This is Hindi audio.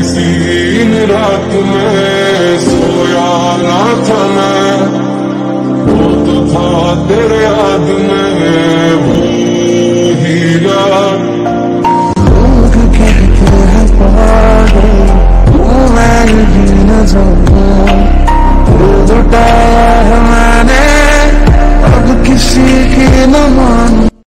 इसी रात में सोया ना था मैं। वो तो था तेरे याद में भूल ही मैंने, अब किसी की न मान